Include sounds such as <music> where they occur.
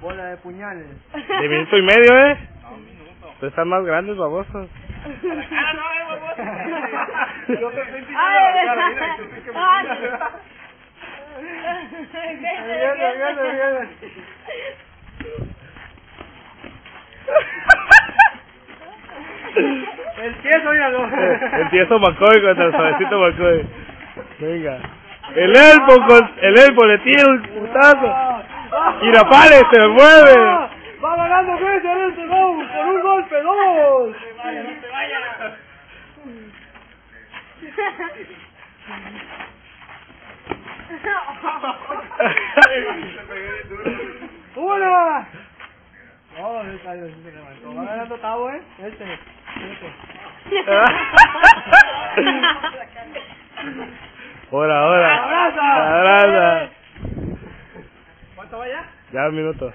Bola de puñales. De minuto y medio, ¿eh? Ustedes están más grandes, babosos. Ah, no, eh, huevón. Yo te estoy. <laughs> El queso, míralo. El tieso McCoy contra el suavecito McCoy. Venga. El elfo con, el elfo le tira un putazo. Y la pale se mueve. Va ganando en este gol, por un golpe, dos. Vaya, no te vayas. ¡Una! Dios sí se levantó. Va ganando ¿eh? Este. Este. <laughs> ¡Abraza! Abraza. ¿Cuánto vaya? Ya un minuto.